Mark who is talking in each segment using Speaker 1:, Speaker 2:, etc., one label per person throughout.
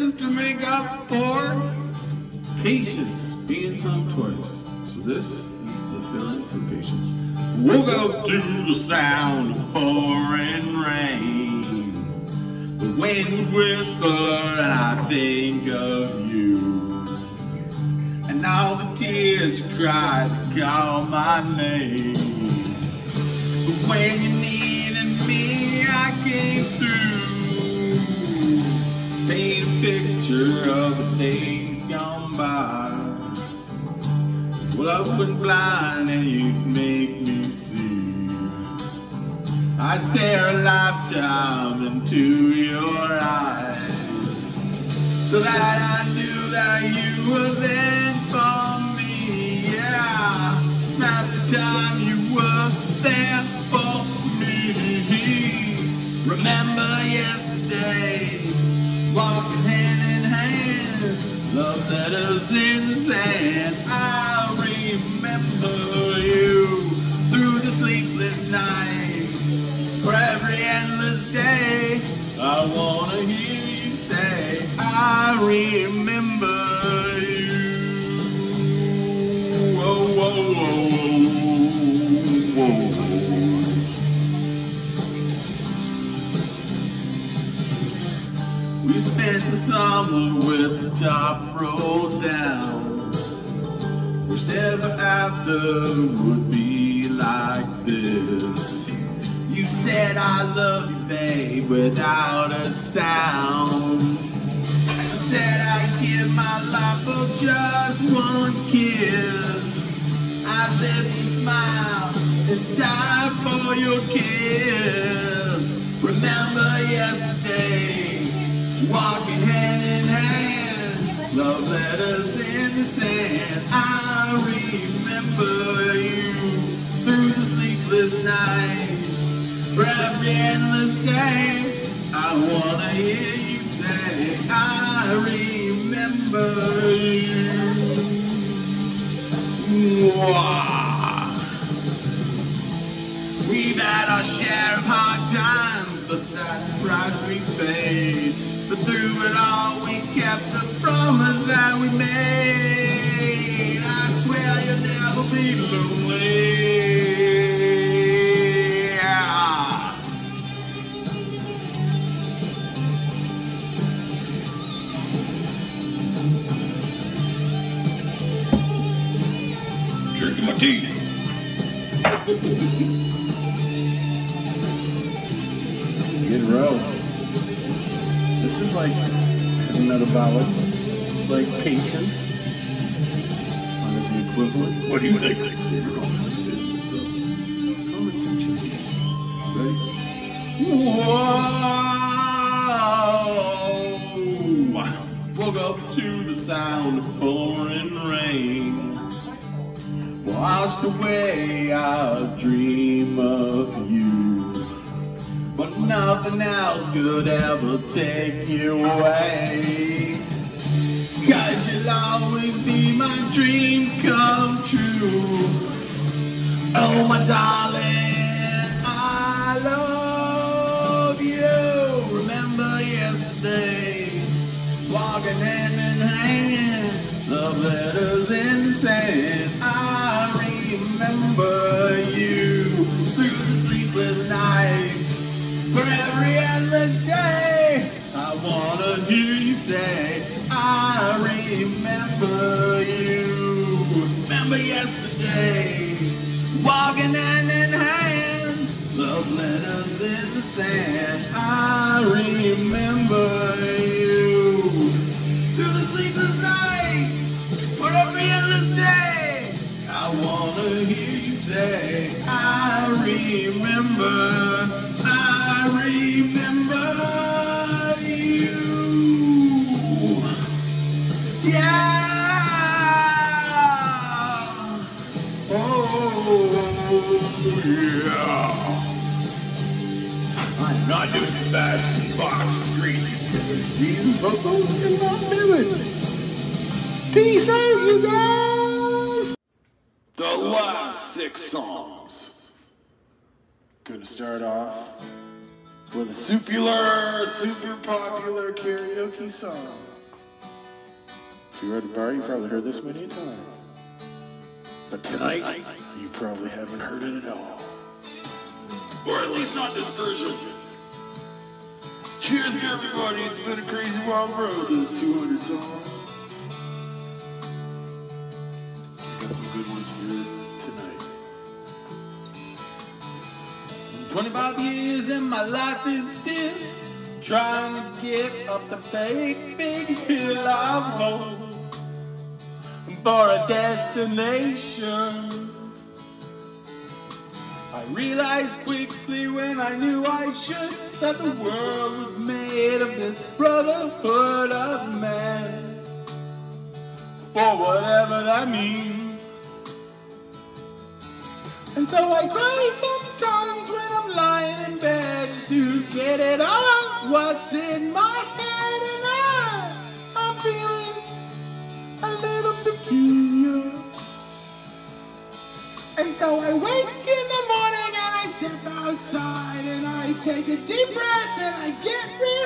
Speaker 1: is to make up for patience being sung twice. So this is the feeling for patience. Woke up to the sound of pouring rain. The wind whispered, and I think of you. And all the tears you cried call my name. But when you needed me, I came picture of the days gone by. Well, I've been blind and you'd make me see. I'd stare a lifetime into your eyes so that I knew that you were there love letters in the sand. Summer with the top rolled down. Wish never after would be like this. You said I love you, babe, without a sound. I said I'd give my life for just one kiss. I'd live to smile and die for your kiss. Remember yesterday, walking love letters in the sand. I remember you through the sleepless nights, for every endless day. I wanna hear you say, I remember you. Another ballad, like Patience. Kind of the equivalent.
Speaker 2: What do you think?
Speaker 1: Whoa! Woke up to the sound of pouring rain. Washed away our dream of you. But nothing else could ever take you away. Dream come true. Oh, my darling, walking hand in hand, love letters in the sand. I remember you through the sleepless nights, for every endless day. I wanna hear you say, I remember,
Speaker 2: Not doing Sebastian Bach screaming.
Speaker 1: These vocals cannot do it. Peace out, you guys. The last six songs. Gonna start off with a super, super popular karaoke song. If you're at a bar, you probably heard this many times. But tonight, you probably haven't heard it at all. Or at least not this version. Cheers, everybody. It's been a crazy wild road, this 200 songs. Got some good ones for you tonight. 25 years and my life is still trying to get up the big, big hill of hope for a destination. I realized quickly when I knew I should that the world was made of this brotherhood of man. For whatever that means. And so I cry sometimes when I'm lying in bed just to get it all out what's in my head and I, I'm feeling a little peculiar. And so I wake outside and I take a deep breath and I get real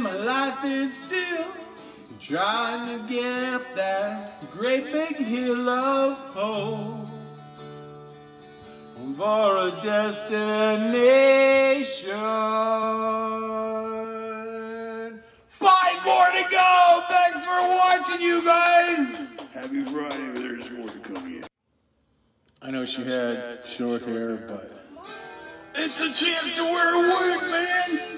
Speaker 1: and my life is still trying to get up that great big hill of hope for a destination. Five more to go. Thanks for watching, you guys.
Speaker 2: Happy Friday, there's more to come yet.
Speaker 1: I know she had short hair, but it's a chance to wear a wig, man.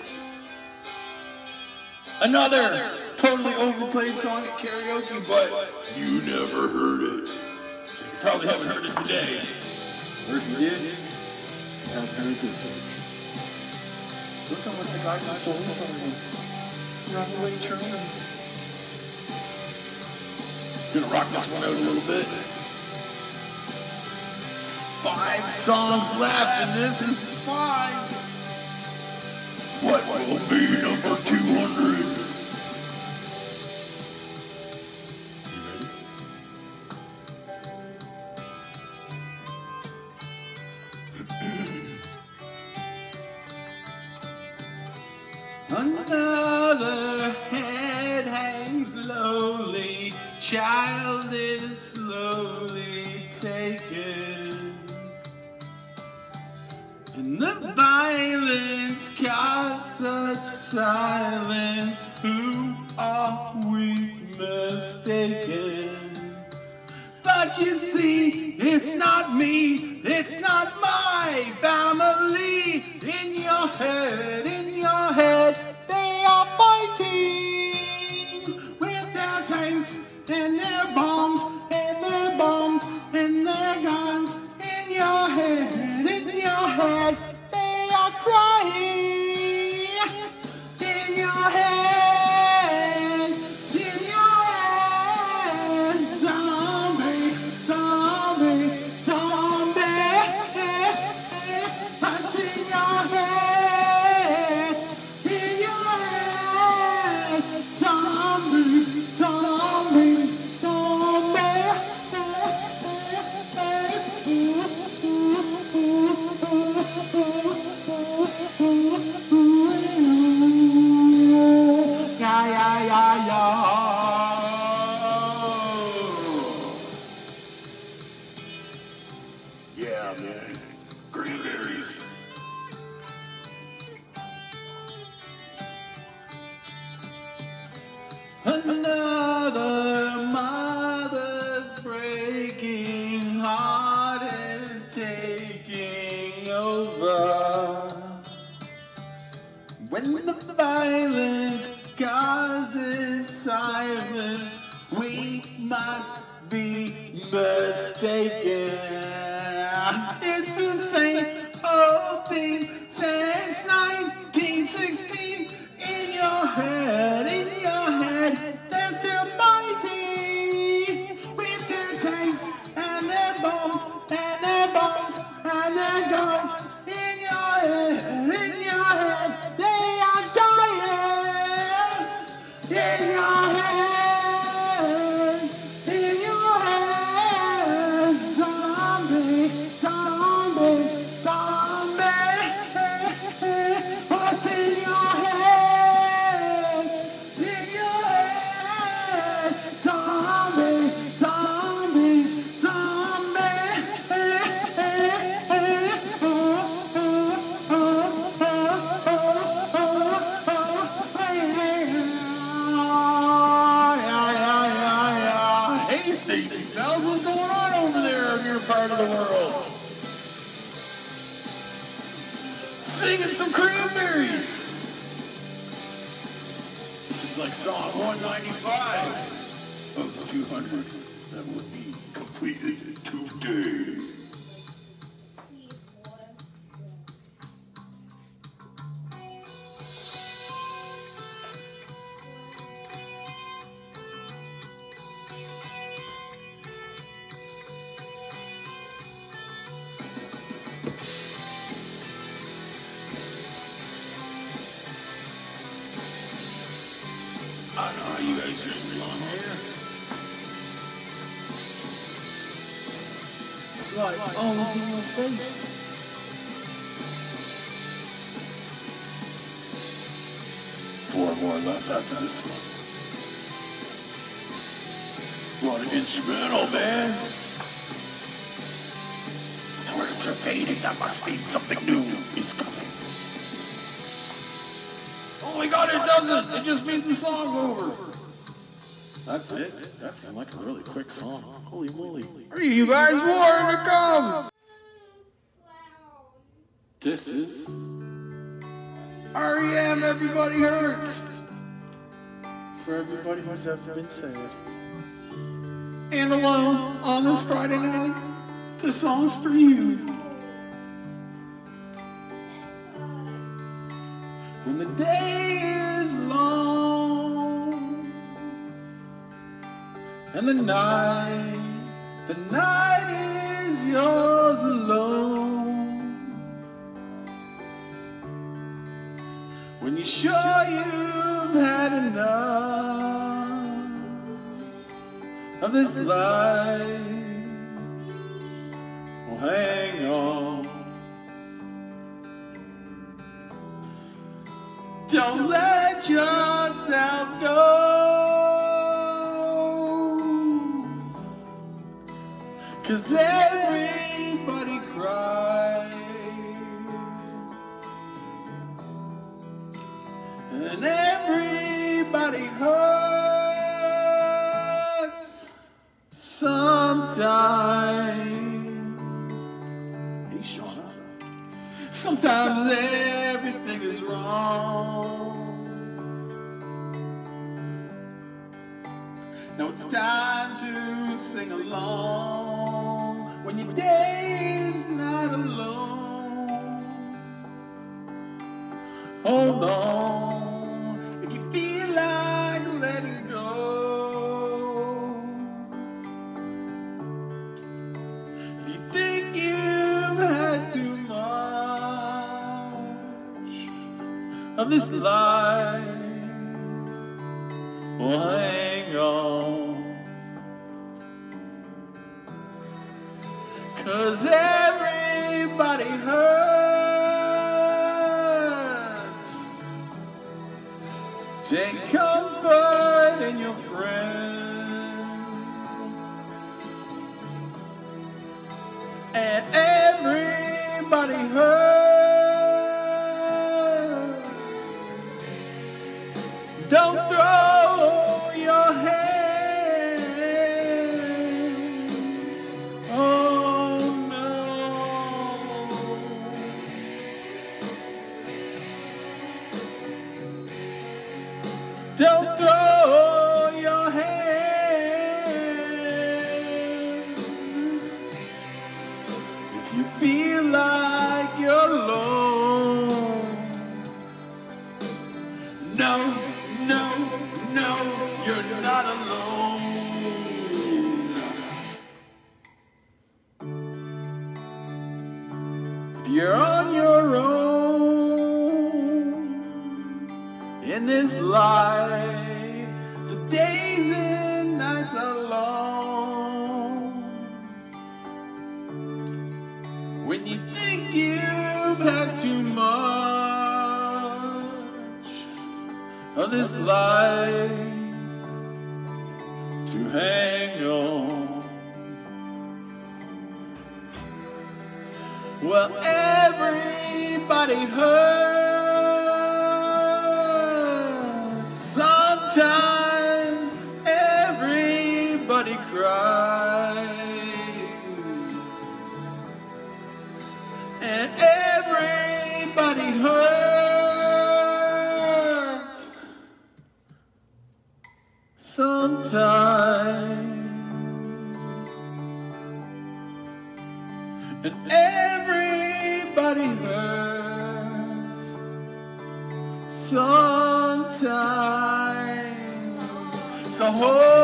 Speaker 1: Another totally overplayed song at karaoke, but
Speaker 2: You never heard it.
Speaker 1: you probably haven't heard it today. Or if you did, you haven't heard it this week. Look at what the guy from Soul Song Runaway Train. Gonna rock this one out a little bit. Five songs left, and this is five.
Speaker 2: What will be number 200?
Speaker 1: You ready? Another head hangs lowly, child is slowly taken. And the violence caused such silence. Who are we mistaken? But you see, it's not me, it's not my It's like always in your face.
Speaker 2: Four more left after this one. Want an instrumental, man? The words are fading. That must mean something new is coming.
Speaker 1: Oh my god, it doesn't! It just means the song's over. That's it? That sounded like a really quick song. Holy moly. Are you guys more to come? This is REM Everybody Hurts. for everybody who's ever been sad. And alone on this Friday night, the song's for you. And the night, the night is yours alone. When you're sure you've had enough of this life, well, hang on. Don't let yourself go. Cause everybody cries. And everybody hurts sometimes. Hey, Shauna. Sometimes everything is wrong. Now it's time to sing along when your day is not alone. Hold on if you feel like letting go. If you think you've had too much of this life, well, Cause everybody hurts. Take you feel like you're alone. No, no, no, you're not alone. If you're on your own in this life, the days this life to hang on. Well, everybody hurts. And everybody hurts sometimes. So hold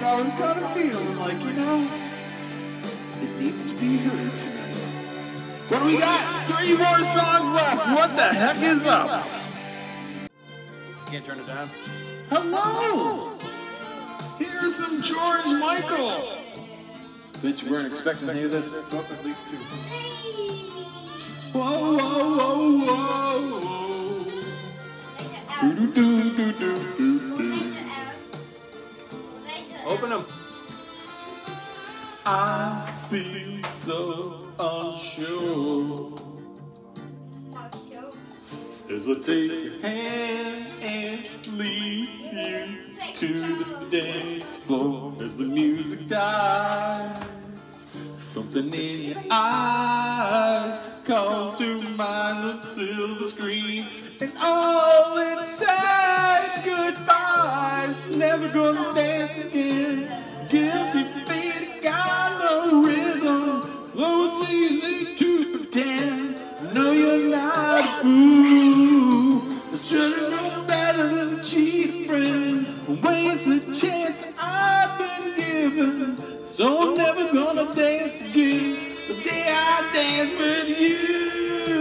Speaker 1: song, I was kind of feeling like, you know, it needs to be heard tonight. What do we got? Three more songs left. What the heck is up?
Speaker 3: Can't turn it down.
Speaker 1: Hello! Here's some George Michael. Bitch, you weren't expecting to hear this.
Speaker 3: Well, at least two.
Speaker 1: Whoa, whoa, whoa, whoa. Do, do, do, do, do, do.
Speaker 3: Open them.
Speaker 1: I feel so unsure as I take your hand and lead you to the dance floor as the music dies. Something in your eyes calls to mind the silver screen, and all it said goodbyes. Never gonna dance again. Guilty feet got no rhythm. Though it's easy to pretend, no, you're not a fool. I should've known better than cheat friend. Waste the chance I've been given. So I'm never gonna dance again. The day I dance with you.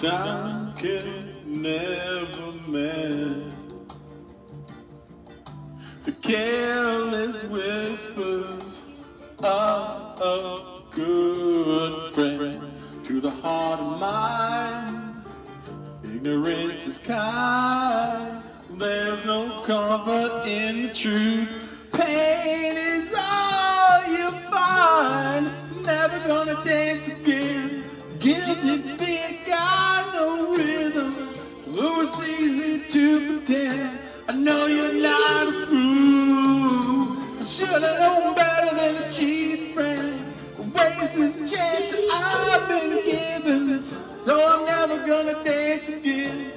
Speaker 1: Time can never mend the careless whispers of a good friend to the heart of mine. Ignorance is kind. There's no comfort in the truth. Pain is all you find. Never gonna dance again. Guilty feet got no rhythm. Though it's easy to pretend. I know you're not a fool. I should have known better than a cheat friend. Waste this chance I've been given. So I'm never gonna dance again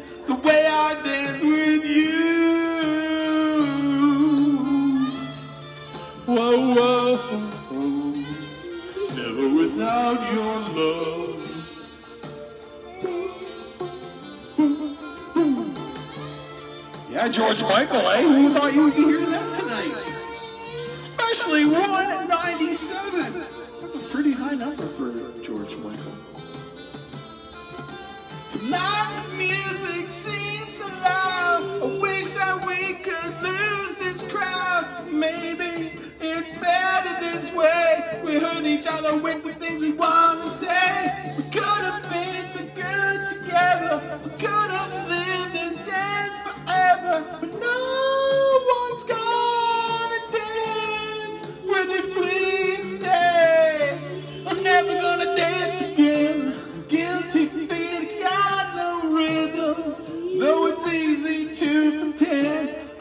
Speaker 1: George Michael, eh? Who thought you would be hearing this tonight? Especially 197. That's a pretty high number for George Michael. Tonight the music seems so loud. I wish that we could lose this crowd. Maybe it's better this way. We hurt each other with the things we want to say.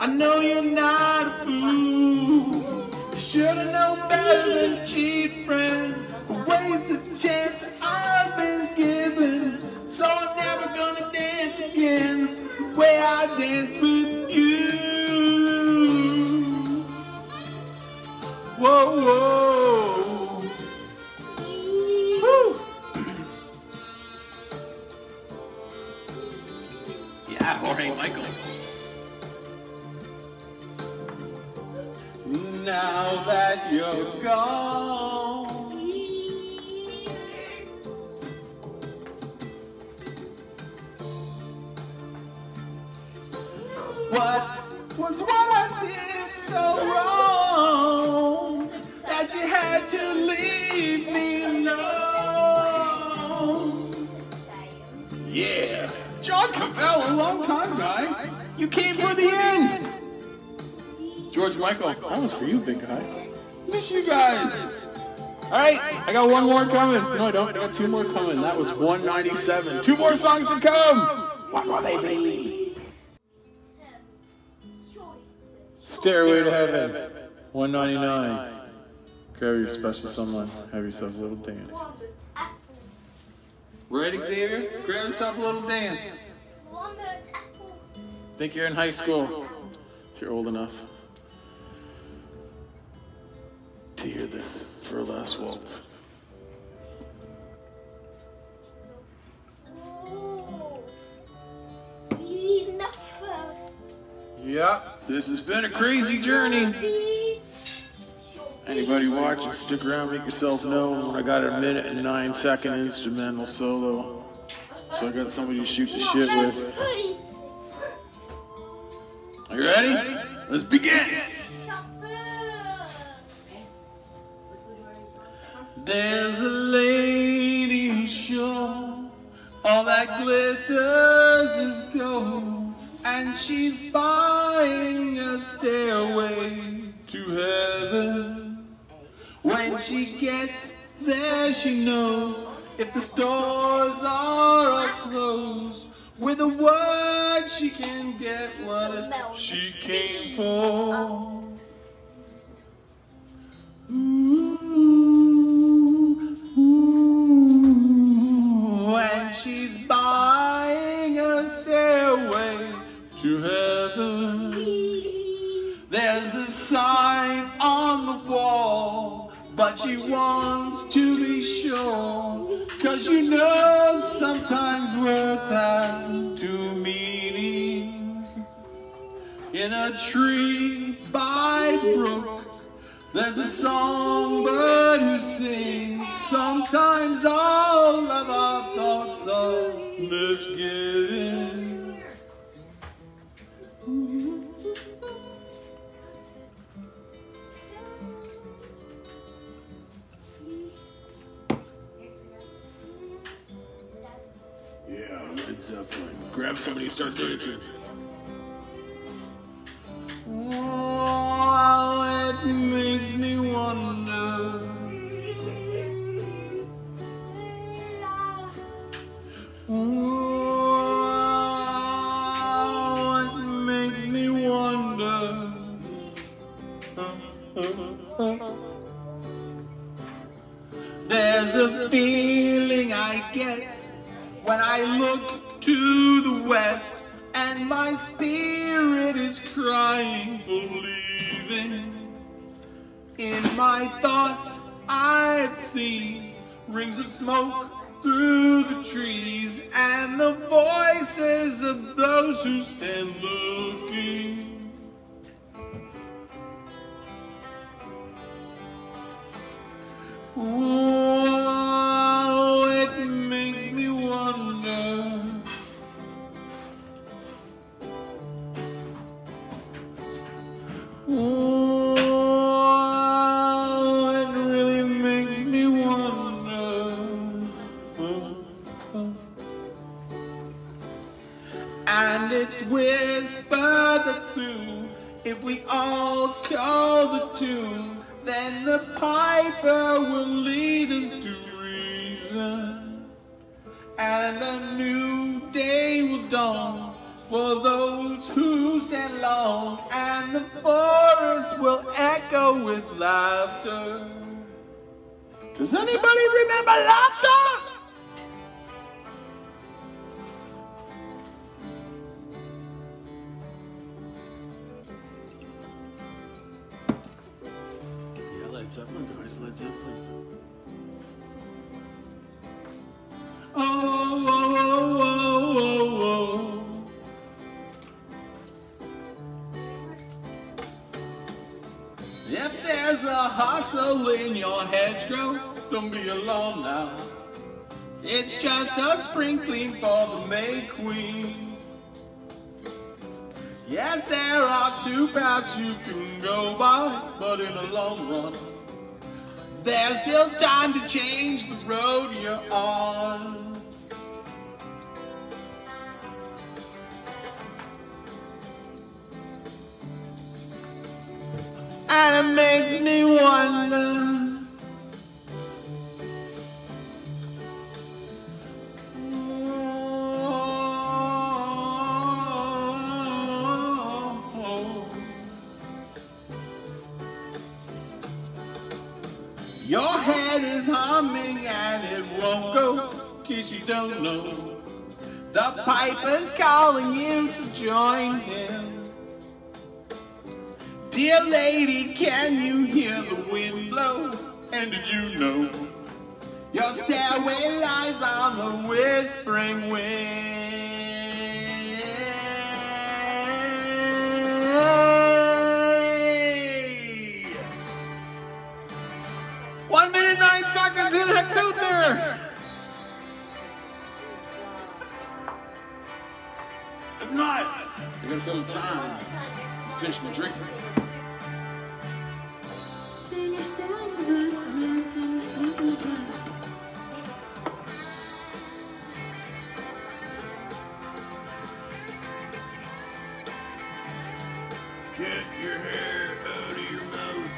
Speaker 1: I know you're not a fool. You should've known better than cheat friend. Waste a chance I've been given. So I'm never gonna dance again the way I dance with coming. No, I don't. I got two more coming. That was 197. Two more songs to come. What will they be? Stairway to Heaven, 199. Grab your special someone. Have yourself a little dance. Right, Xavier? Grab yourself a little dance. Think you're in high school. If you're old enough. to hear this for a last waltz. Yep, this has been a crazy journey. Anybody watching, stick around, make yourself known. I got a minute and nine second instrumental solo. So I got somebody to shoot the shit with. Are you ready? Let's begin. There's a lady who's sure all that glitters is gold, and she's buying a stairway to heaven. When she gets there, she knows if the stores are closed. With a word, she can get what she came for. Ooh, ooh, when she's she wants to be sure. Cause you know sometimes words have two meanings. In a tree by the brook, there's a songbird who sings. Sometimes all of our thoughts are misgiving. Grab somebody and start dancing. Oh, it makes me wonder. Oh, it makes me wonder. There's a feeling I get when I look to west and my spirit is crying, believing. In my thoughts, I've seen rings of smoke through the trees and the voices of those who stand looking. Dawn for those who stand long, and the forest will echo with laughter. Does anybody remember laughter? Don't be alone now. It's just a sprinkling for the May Queen. Yes, there are two paths you can go by, but in the long run, there's still time to change the road you're on. And it makes me wonder. Know. The piper's calling you to join him. Dear lady, can you hear the wind blow? And did you know your stairway lies on the whispering way? Fill time. Finish my drink.
Speaker 2: Get your hair out of your mouth.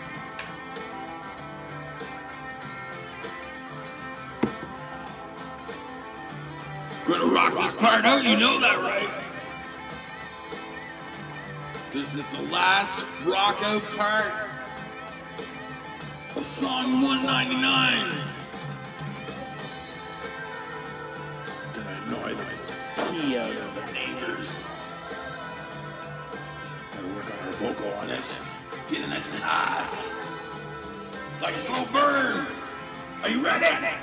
Speaker 1: Gonna rock this part out, you know that, right? This is the last rock out part of song 199.
Speaker 2: Gonna annoy the pee out of the neighbors. Gotta work on our vocal on this.
Speaker 1: Get it nice and high. Like a slow burn. Are you ready?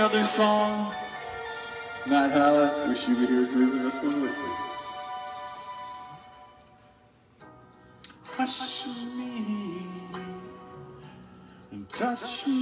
Speaker 1: Other song? Matt Hallett, wish you were here grooving this one with me. Hush me and touch me,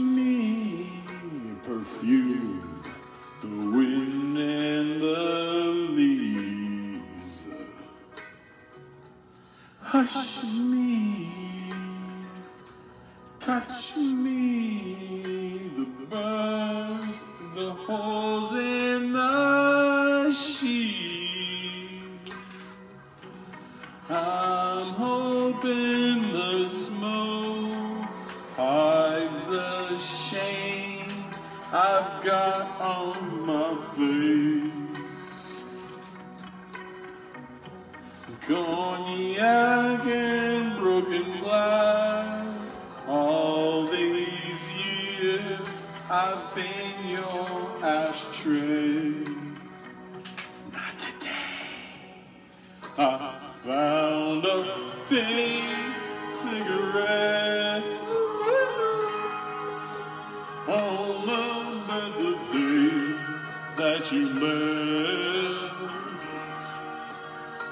Speaker 1: that you left.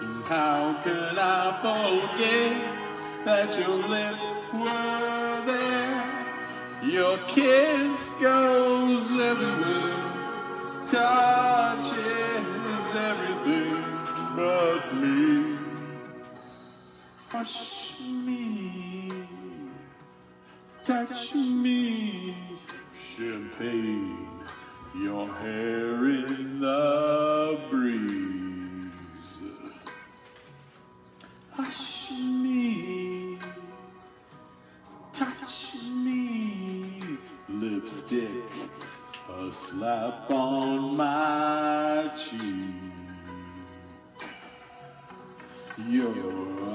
Speaker 1: And how could I forget that your lips were there? Your kiss goes everywhere, touches everything but me. Hush me, touch me, champagne, your hair in the breeze. Hush me, touch me, lipstick, a slap on my cheek. Your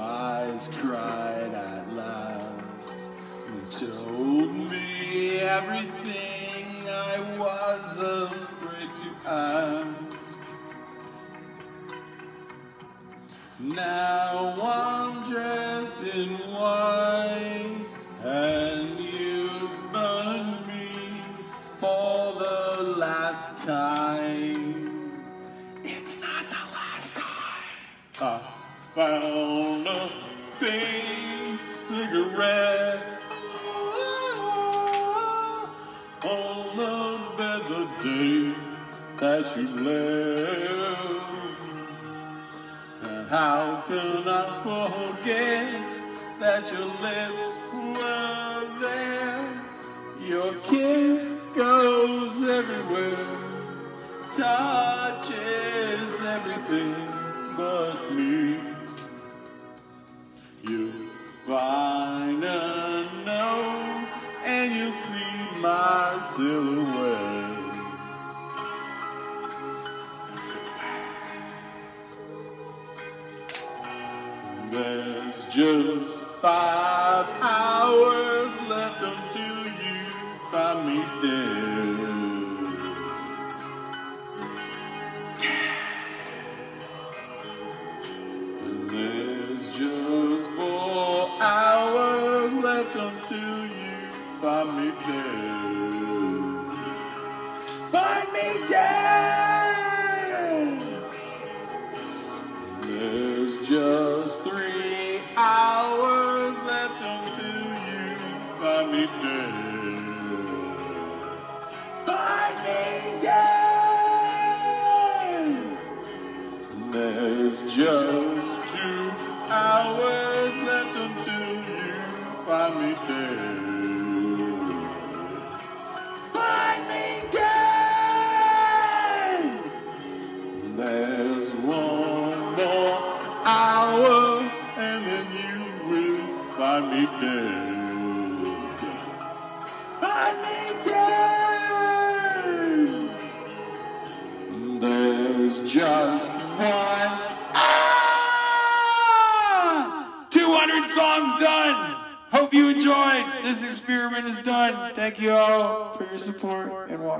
Speaker 1: eyes cried at last and told me everything. I was afraid to ask. Now I'm dressed in white.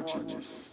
Speaker 1: challenges.